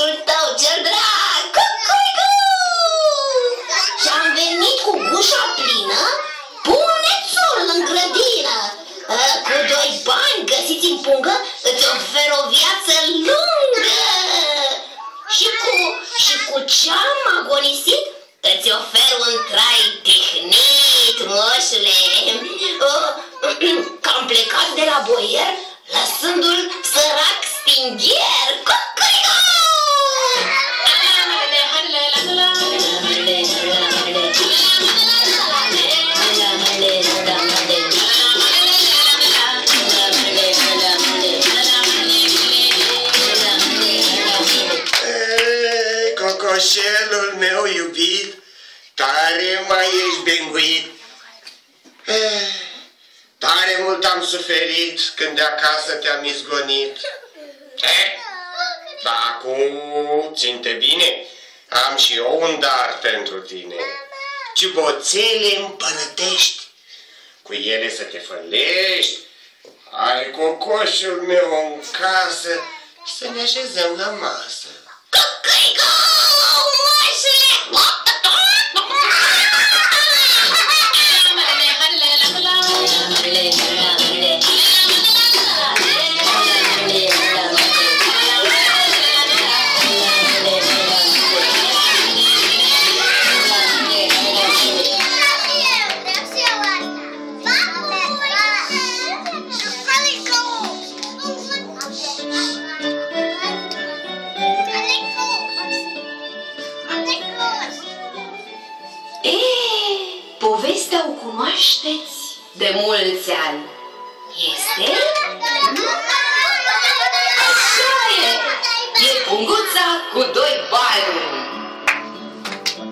cocoșul tău cel drag! Cucuicu! Și-am venit cu gușa plină, puneți-o în grădină! Cu doi bani găsiți în pungă, îți ofer o viață lungă! Și cu, și cu ce-am agonisit, îți ofer un trai tihnit, moșule! Că am plecat de la boier, lăsându-l sărac stingher! Cucuicu! Ei, Cocoșelul meu iubit, tare mai ești benguit. Ei, Tare mult am suferit când de acasă te-am izgonit. Eh? Dar acum, ținte bine, am și eu un dar pentru tine. Ciuboțele împărătești, cu ele să te fălești. Ai cocoșul meu în casă, să ne așezăm la masă. O cunoașteți de mulți ani. Este? Așa e! E punguța cu doi